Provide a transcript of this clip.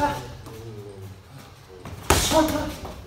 Ah. Ah.